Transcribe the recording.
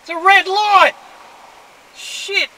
It's a red light! Shit!